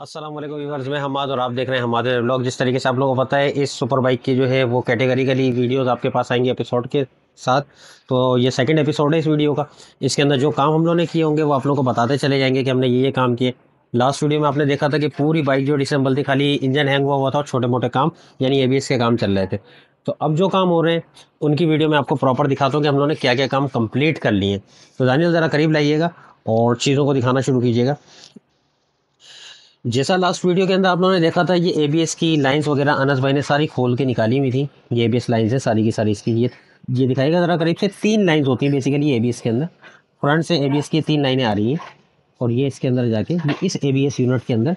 अस्सलाम वालेकुम व्यूअर्स मैं हमाद और आप देख रहे हैं हमारे ब्लॉग जिस तरीके से आप लोगों को पता है, इस सुपर बाइक की जो है, वो कैटेगरिकली वीडियोस आपके पास आएँगे एपिसोड के साथ। तो ये सेकंड एपिसोड है इस वीडियो का। इसके अंदर जो काम हम लोगों ने किए होंगे, वो आप लोगों को बताते चले जाएँगे कि हमने ये ये काम किए। लास्ट वीडियो में आपने देखा था कि पूरी बाइक जो डिसम्बल थी, खाली इंजन हैंग हुआ हुआ था और छोटे मोटे काम, यानी एबीएस के काम चल रहे थे। तो अब जो काम हो रहे हैं, उनकी वीडियो में आपको प्रॉपर दिखाता हूँ कि हम लोगों ने क्या क्या काम कंप्लीट कर लिए तो दानियल ज़रा करीब लाइएगा और चीज़ों को दिखाना शुरू कीजिएगा। जैसा लास्ट वीडियो के अंदर आप लोगों ने देखा था, ये एबीएस की लाइंस वगैरह अनस भाई ने सारी खोल के निकाली हुई थी। ये ए बी लाइन्स है, सारी की सारी इसकी। ये ये दिखाएगा ज़रा, करीब से तीन लाइन्स होती हैं बेसिकली एबीएस के अंदर। फ्रंट से एबीएस की तीन लाइनें आ रही हैं और ये इसके अंदर जाके, ये इस एबीएस यूनिट के अंदर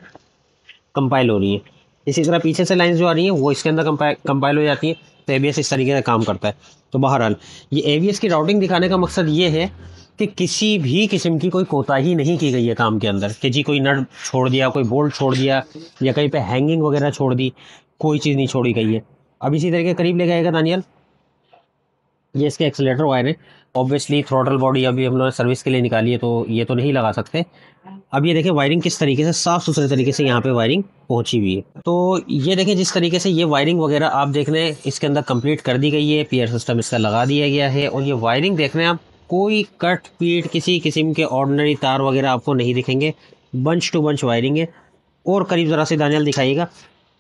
कंपाइल हो रही है। इसी तरह पीछे से लाइन्स जो आ रही हैं, वो इसके अंदर कंपाइल हो जाती है। तो एबीएस इस तरीके से काम करता है। तो बहरहाल, ये एबीएस की राउटिंग दिखाने का मकसद ये है कि किसी भी किस्म की कोई कोताही नहीं की गई है काम के अंदर, कि जी कोई नट छोड़ दिया, कोई बोल्ट छोड़ दिया, या कहीं पे हैंगिंग वगैरह छोड़ दी, कोई चीज़ नहीं छोड़ी गई है। अब इसी तरीके करीब ले आएगा दानियल ये इसके एक्सलेटर वायर है। ऑब्वियसली थ्रोटल बॉडी अभी हम लोगों सर्विस के लिए निकाली है तो ये तो नहीं लगा सकते। अब ये देखें वायरिंग किस तरीके से साफ़ सुथरे तरीके से यहाँ पे वायरिंग पहुँची हुई है। तो ये देखें जिस तरीके से ये वायरिंग वगैरह आप देख रहे हैं इसके अंदर कंप्लीट कर दी गई है पीयर सिस्टम इसका लगा दिया गया है, और ये वायरिंग देख रहे हैं आप कोई कट पीट किसी किस्म के ऑर्डनरी तार वगैरह आपको नहीं दिखेंगे। बंच टू बंच वायरिंग है। और करीब ज़रा से दानियल दिखाइएगा।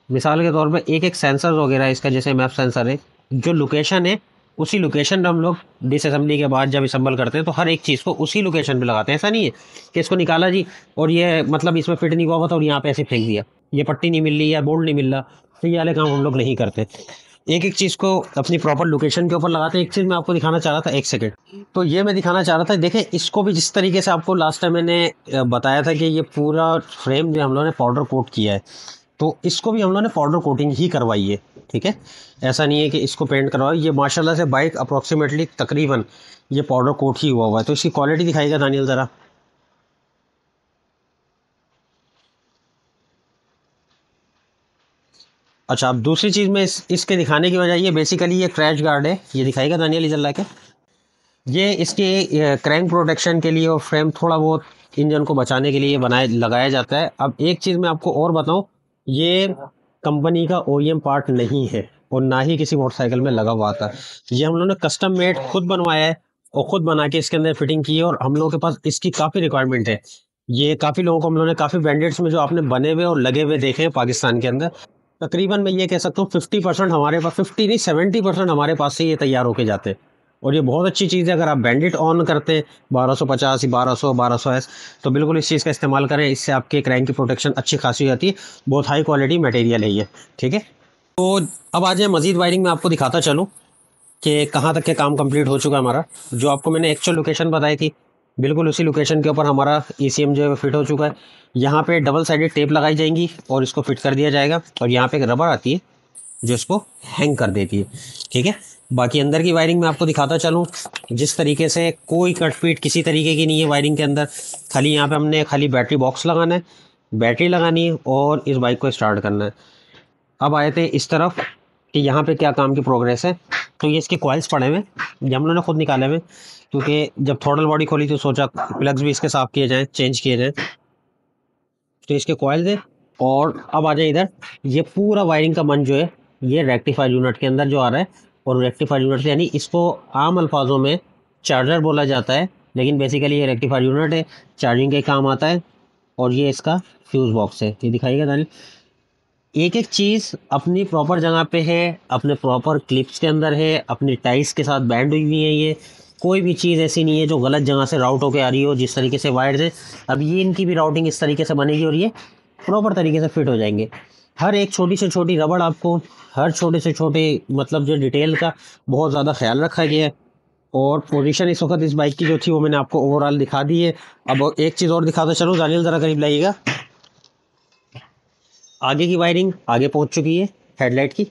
मिसाल के तौर पर एक एक सेंसर वगैरह इसका जैसे मैप सेंसर है, जो लोकेशन है, उसी लोकेशन पर हम लोग डिसम्बली के बाद जब असम्बल करते हैं तो हर एक चीज़ को उसी लोकेशन पे लगाते हैं। ऐसा नहीं है कि इसको निकाला जी, और ये मतलब इसमें फिट नहीं हुआ था और यहाँ पे ऐसे फेंक दिया। ये पट्टी नहीं मिल रही या बोल्ड नहीं मिल रहा तो ये वाले काम हम लोग नहीं करते। एक एक चीज़ को अपनी प्रॉपर लोकेशन के ऊपर लगाते हैं। एक चीज़ मैं आपको दिखाना चाह रहा था, एक सेकेंड तो ये मैं दिखाना चाह रहा था, देखें, इसको भी जिस तरीके से आपको लास्ट टाइम मैंने बताया था कि ये पूरा फ्रेम जो हम लोगों ने पाउडर कोट किया है तो इसको भी हम लोगों ने पाउडर कोटिंग ही करवाई है, ठीक है? ऐसा नहीं है कि इसको पेंट करवाओ। ये माशाल्लाह से बाइक अप्रॉक्सीमेटली तकरीबन ये पाउडर कोट ही हुआ हुआ है। तो इसकी क्वालिटी दिखाएगा दानियल ज़रा। अच्छा अब दूसरी चीज़ में इस, इसके दिखाने की वजह ये बेसिकली ये क्रैश गार्ड है। ये दिखाएगा दानियल इधर के ये इसके क्रैंक प्रोटेक्शन के लिए और फ्रेम थोड़ा बहुत इंजन को बचाने के लिए बनाया लगाया जाता है। अब एक चीज़ मैं आपको और बताऊँ, ये कंपनी का ओ पार्ट नहीं है और ना ही किसी मोटरसाइकिल में लगा हुआ था ये हम लोगों ने कस्टम मेड खुद बनवाया है और ख़ुद बना के इसके अंदर फिटिंग की है और हम लोगों के पास इसकी काफ़ी रिक्वायरमेंट है। ये काफ़ी लोगों को हम लोगों ने, काफ़ी ब्रांडेड्स में जो आपने बने हुए और लगे हुए देखे हैं पाकिस्तान के अंदर तकरीबन मैं ये कह सकता हूँ फिफ्टी परसेंट हमारे पास फिफ्टी नहीं सेवेंटी परसेंट हमारे पास से ये तैयार होके जाते और ये बहुत अच्छी चीज़ है, अगर आप बैंडिट ऑन करते हैं, बारह सौ पचास, बारह सौ बारह सौ एस तो बिल्कुल इस चीज़ का इस्तेमाल करें, इससे आपके क्रैंक की प्रोटेक्शन अच्छी खासी हो जाती है। बहुत हाई क्वालिटी मटेरियल है ये, ठीक है? तो अब आ जाए मज़ीद वायरिंग में आपको दिखाता चलूँ कि कहाँ तक के काम कंप्लीट हो चुका हमारा। जो आपको मैंने एक्चुअल लोकेशन बताई थी बिल्कुल उसी लोकेशन के ऊपर हमारा ई e जो है फिट हो चुका है। यहाँ पे डबल साइडेड टेप लगाई जाएँगी और इसको फिट कर दिया जाएगा और यहाँ पे एक रबर आती है जो इसको हैंग कर देती है। ठीक है? बाकी अंदर की वायरिंग में आपको दिखाता चलूँ। जिस तरीके से कोई कटपीट किसी तरीके की नहीं है वायरिंग के अंदर। खाली यहाँ पे हमने खाली बैटरी बॉक्स लगाना है। बैटरी लगानी है और इस बाइक को स्टार्ट करना है। अब आए थे इस तरफ़ कि यहाँ पे क्या काम की प्रोग्रेस है। तो ये इसके कॉइल्स पड़े हुए ये हम लोगों ने खुद निकाले हुए क्योंकि जब थोडल बॉडी खोली तो सोचा प्लग्स भी इसके साफ़ किए जाएँ चेंज किए जाएँ। तो इसके कॉइल्स हैं और अब आ जाए इधर। ये पूरा वायरिंग का मन जो है, ये रेक्टिफायर यूनिट के अंदर जो आ रहा है, और रेक्टिफायर यूनिट यानी इसको आम अल्फाजों में चार्जर बोला जाता है, लेकिन बेसिकली ये रेक्टिफायर यूनिट है चार्जिंग के काम आता है, और ये इसका फ्यूज़ बॉक्स है। ये दिखाइएगा दानी एक एक चीज़ अपनी प्रॉपर जगह पे है, अपने प्रॉपर क्लिप्स के अंदर है, अपनी टाइस के साथ बैंड हुई हुई है ये। कोई भी चीज़ ऐसी नहीं है जो गलत जगह से राउट होकर आ रही हो, जिस तरीके से वायर से अब ये इनकी भी राउटिंग इस तरीके से बनेगी और ये प्रॉपर तरीके से फिट हो जाएँगे। हर एक छोटी से छोटी रबड़ आपको, हर छोटे से छोटे मतलब जो डिटेल का बहुत ज़्यादा ख्याल रखा गया है। और पोजीशन इस वक्त इस बाइक की जो थी, वो मैंने आपको ओवरऑल दिखा दी है। अब एक चीज़ और दिखा दो चलो दानियल ज़रा करीब लाइएगा। आगे की वायरिंग आगे पहुँच चुकी है हेडलाइट की।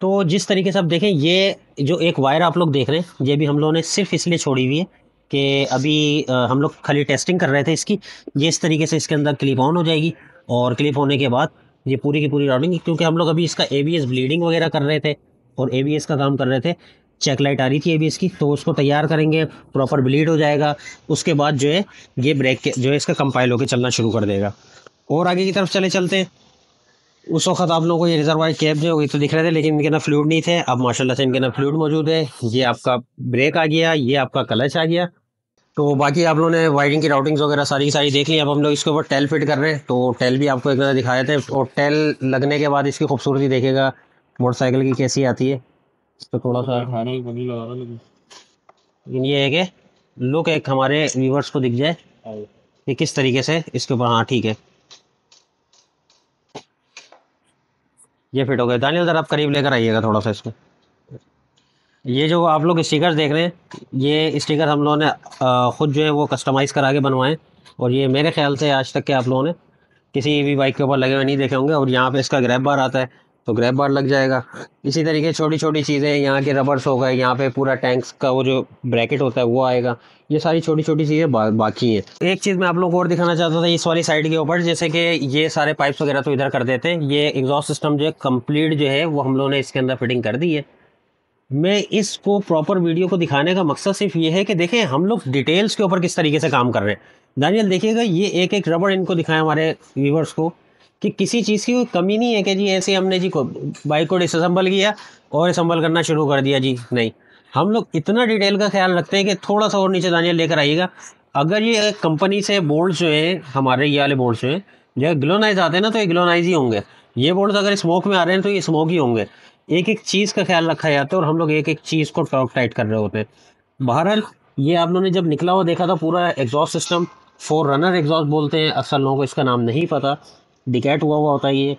तो जिस तरीके से आप देखें, ये जो एक वायर आप लोग देख रहे हैं, ये भी हम लोगों ने सिर्फ़ इसलिए छोड़ी हुई है कि अभी हम लोग खाली टेस्टिंग कर रहे थे इसकी। ये इस तरीके से इसके अंदर क्लिप ऑन हो जाएगी और क्लिप होने के बाद ये पूरी की पूरी राउंडिंग क्योंकि हम लोग अभी इसका एबीएस ब्लीडिंग वगैरह कर रहे थे और एबीएस का काम कर रहे थे। चेक लाइट आ रही थी ए की तो उसको तैयार करेंगे प्रॉपर ब्लीड हो जाएगा। उसके बाद जो है, ये ब्रेक के, जो है इसका कंपाइल होकर चलना शुरू कर देगा। और आगे की तरफ़ चले, चलते हैं। उस वक्त आप लोगों को ये रिजर्वायर कैब जो ये तो दिख रहे थे लेकिन इनके ना फ्लूड नहीं थे। अब माशाल्लाह से इनके ना फ्लूड मौजूद है। ये आपका ब्रेक आ गया ये आपका क्लच आ गया। तो बाकी आप लोगों ने वायरिंग की राउटिंग्स वगैरह सारी सारी देख ली। अब हम लोग इसके ऊपर टेल फिट कर रहे हैं। तो टेल भी आपको एक नज़र दिखाए थे। और टेल लगने के बाद इसकी खूबसूरती देखेगा। मोटरसाइकिल की कैसी आती है। तो थोड़ा सा लेकिन। ये है कि लुक एक हमारे व्यूवर्स को दिख जाए कि किस तरीके से इसके ऊपर हाँ ठीक है। ये फिट हो गया। दानियल सर आप करीब लेकर आइएगा थोड़ा सा इसको। ये जो आप लोग स्टिकर्स देख रहे हैं, ये स्टिकर हम लोगों ने ख़ुद जो है वो कस्टमाइज़ करा के बनवाए और ये मेरे ख्याल से आज तक के आप लोगों ने किसी भी बाइक के ऊपर लगे हुए नहीं देखे होंगे। और यहाँ पे इसका ग्रैप बार आता है। तो ग्रैब बार लग जाएगा। इसी तरीके छोटी छोटी चीज़ें यहाँ के रबर्स हो गए यहाँ पे पूरा टैंक्स का वो जो ब्रैकेट होता है वो आएगा। ये सारी छोटी छोटी चीज़ें बा, बाकी हैं। एक चीज़ मैं आप लोगों को और दिखाना चाहता था इस वाली साइड के ऊपर जैसे कि ये सारे पाइप्स वगैरह तो इधर कर देते हैं। ये एग्जॉस्ट सिस्टम जो है कंप्लीट जो है वो हम लोगों ने इसके अंदर फिटिंग कर दी है। मैं इसको प्रॉपर वीडियो को दिखाने का मकसद सिर्फ़ ये है कि देखें हम लोग डिटेल्स के ऊपर किस तरीके से काम कर रहे हैं। दानियल देखिएगा ये एक एक रबड़ इनको दिखाएँ हमारे व्यूवर्स को। कि किसी चीज़ की कोई कमी नहीं है कि जी ऐसे हमने जी को, बाइक को डिसम्बल किया और असम्बल करना शुरू कर दिया जी, नहीं। हम लोग इतना डिटेल का ख्याल रखते हैं कि थोड़ा सा और नीचे दानियल लेकर आइएगा। अगर ये कंपनी से बोल्ट जो है, हमारे ये वाले बोल्ट जो हैं जो ग्लोनाइज आते हैं ना तो ये ग्लोनाइज ही होंगे। ये बोल्ट अगर स्मोक में आ रहे हैं तो ये स्मोक ही होंगे। एक एक चीज़ का ख्याल रखा जाता है और हम लोग एक एक चीज़ को टॉप टाइट कर रहे होते हैं। बहरहाल, ये आप लोगों ने जब निकला हुआ देखा था, पूरा exhaust system four runner exhaust बोलते हैं, अक्सर लोगों को इसका नाम नहीं पता। डिकैट हुआ हुआ होता है ये।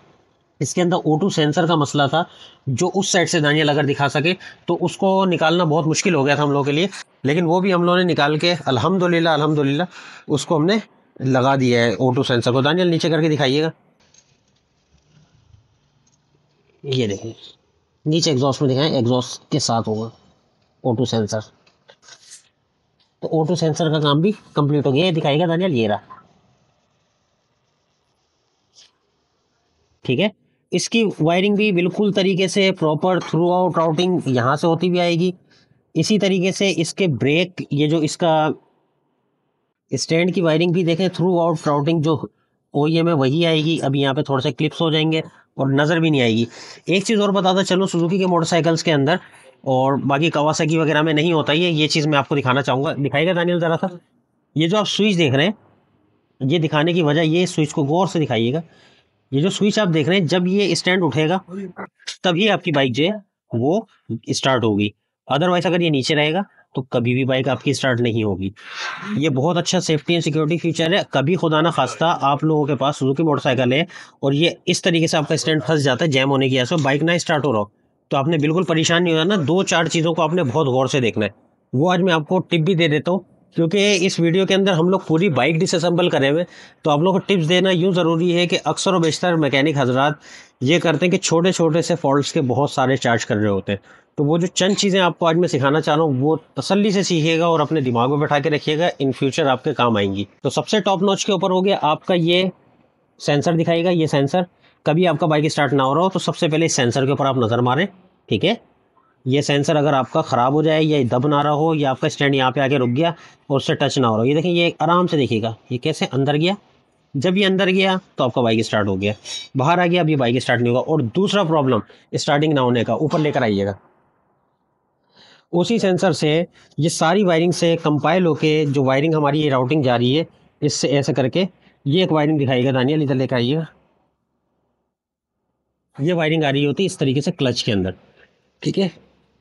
इसके अंदर ओ सेंसर का मसला था, जो उस साइड से दानियल अगर दिखा सके तो उसको निकालना बहुत मुश्किल हो गया था हम लोगों के लिए। लेकिन वो भी हम लोगों ने निकाल के, अल्हम्दुलिल्लाह अल्हम्दुलिल्लाह, उसको हमने लगा दिया है ओ सेंसर को। दानियल, नीचे करके दिखाइएगा। ये देखिए, नीचे एग्जॉस्ट में दिखाएँ एग्जॉस्ट के साथ होगा ऑटो सेंसर तो ऑटो सेंसर का काम भी कंप्लीट हो गया। ये दिखाएगा दानियल, ये रहा। ठीक है? इसकी वायरिंग भी बिल्कुल तरीके से प्रॉपर थ्रू आउट राउटिंग यहाँ से होती भी आएगी। इसी तरीके से इसके ब्रेक ये जो इसका स्टैंड की वायरिंग भी देखें थ्रू आउट राउटिंग जो ओ में वही आएगी। अभी यहाँ पे थोड़े से क्लिप्स हो जाएँगे और नज़र भी नहीं आएगी। एक चीज़ और बताता चलो सुजुकी के मोटरसाइकिल्स के अंदर, और बाकी कवासाकी वगैरह में नहीं होता ये ये चीज़ मैं आपको दिखाना चाहूँगा। दिखाएगा दानियल ज़रा सा? ये जो आप स्विच देख रहे हैं, ये दिखाने की वजह, ये स्विच को गौर से दिखाइएगा। ये जो स्विच आप देख रहे हैं, जब ये स्टैंड उठेगा तभी आपकी बाइक जो है, वो स्टार्ट होगी। अदरवाइज़ अगर ये नीचे रहेगा तो कभी भी बाइक आपकी स्टार्ट नहीं होगी। ये बहुत अच्छा सेफ्टी एंड सिक्योरिटी फीचर है। कभी खुदा ना खास्ता आप लोगों के पास सुजुकी मोटरसाइकिल है और ये इस तरीके से आपका स्टैंड फंस जाता है जैम होने की ऐसा बाइक ना स्टार्ट हो रहा हो तो आपने बिल्कुल परेशान नहीं होना। दो चार चीज़ों को आपने बहुत गौर से देखना है। वो आज मैं आपको टिप भी दे देता हूँ। क्योंकि इस वीडियो के अंदर हम लोग पूरी बाइक डिसम्बल करे हुए तो आप लोगों को टिप्स देना यूँ ज़रूरी है कि अक्सर और बेशतर मैकेनिक हजरात ये करते हैं कि छोटे छोटे से फॉल्ट्स के बहुत सारे चार्ज कर रहे होते हैं। तो वो जो चंद चीज़ें आपको आज मैं सिखाना चाह रहा हूँ, वो तसल्ली से सीखिएगा और अपने दिमाग में बैठा के रखिएगा इन फ्यूचर आपके काम आएँगी। तो सबसे टॉप नॉच के ऊपर हो गया आपका ये सेंसर दिखाएगा ये सेंसर कभी आपका बाइक स्टार्ट ना हो रहा हो तो सबसे पहले इस सेंसर के ऊपर आप नज़र मारें, ठीक है? ये सेंसर अगर आपका ख़राब हो जाए, या दब ना रहा हो, या आपका स्टैंड यहाँ पे आके रुक गया और उससे टच ना हो रहा हो, ये देखें, ये आराम से देखिएगा, ये कैसे अंदर गया? जब ये अंदर गया तो आपका बाइक स्टार्ट हो गया। बाहर आ गया, अब ये बाइक स्टार्ट नहीं होगा। और दूसरा प्रॉब्लम, स्टार्टिंग ना होने का, ऊपर लेकर आइएगा। उसी सेंसर से, ये सारी वायरिंग से कंपाइल होके, जो वायरिंग हमारी ये राउटिंग जा रही है, इससे ऐसे करके, ये एक वायरिंग दिखाइएगा, दानियल, इधर लेकर आइएगा। ये वायरिंग आ रही होती है इस तरीके से क्लच के अंदर, ठीक है?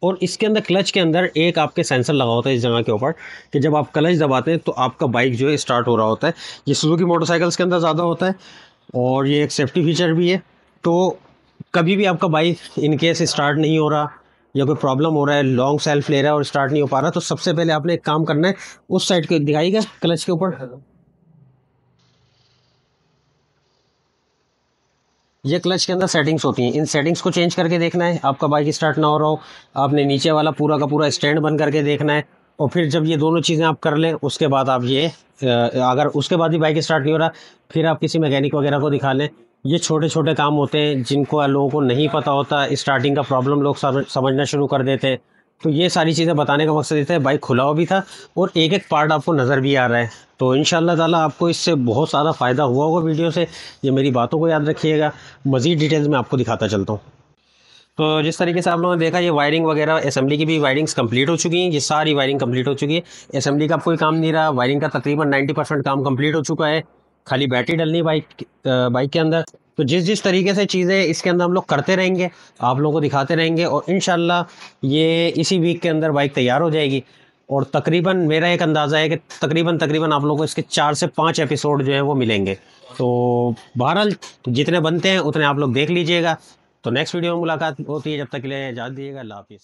और इसके अंदर क्लच के अंदर एक आपके सेंसर लगा होता है इस जगह के ऊपर कि जब आप क्लच दबाते हैं तो आपका बाइक जो है स्टार्ट हो रहा होता है। ये सुजुकी मोटरसाइकिल्स के अंदर ज़्यादा होता है और ये एक सेफ्टी फीचर भी है। तो कभी भी आपका बाइक इन केस स्टार्ट नहीं हो रहा या कोई प्रॉब्लम हो रहा है लॉन्ग सेल्फ ले रहा है और स्टार्ट नहीं हो पा रहा तो सबसे पहले आपने एक काम करना है, उस साइड के दिखाइएगा क्लच के ऊपर। ये क्लच के अंदर सेटिंग्स होती हैं। इन सेटिंग्स को चेंज करके देखना है। आपका बाइक स्टार्ट ना हो रहा हो। आपने नीचे वाला पूरा का पूरा स्टैंड बंद करके देखना है। और फिर जब ये दोनों चीज़ें आप कर लें, उसके बाद आप ये अगर उसके बाद भी बाइक स्टार्ट नहीं हो रहा, फिर आप किसी मैकेनिक वगैरह को दिखा लें। ये छोटे छोटे काम होते हैं जिनको लोगों को नहीं पता होता। स्टार्टिंग का प्रॉब्लम लोग समझना शुरू कर देते हैं। तो ये सारी चीज़ें बताने का मकसद ये था बाइक खुला हुआ भी था और एक एक पार्ट आपको नज़र भी आ रहा है। तो इन ताला आपको इससे बहुत सारा फ़ायदा हुआ होगा वीडियो से। ये मेरी बातों को याद रखिएगा। मज़ीद डिटेल्स में आपको दिखाता चलता हूँ। तो जिस तरीके से आप लोगों ने देखा, ये वायरिंग वगैरह असेंबली की भी वायरिंग्स कंप्लीट हो चुकी हैं। ये सारी वायरिंग कंप्लीट हो चुकी है। असेंबली का कोई काम नहीं रहा। वायरिंग का तकरीबन 90 परसेंट काम कंप्लीट हो चुका है। खाली बैटरी डलनी बाइक बाइक के अंदर। तो जिस जिस तरीके से चीज़ें इसके अंदर हम लोग करते रहेंगे, आप लोगों को दिखाते रहेंगे और इन ये इसी वीक के अंदर बाइक तैयार हो जाएगी। और तकरीबन मेरा एक अंदाज़ा है कि तकरीबन तकरीबन आप लोगों को इसके चार से पाँच एपिसोड जो है वो मिलेंगे। तो बहरहाल, जितने बनते हैं, उतने आप लोग देख लीजिएगा। तो नेक्स्ट वीडियो में मुलाकात होती है, जब तक के लिए इजाज़त दीजिएगा, अल्लाह हाफिज़।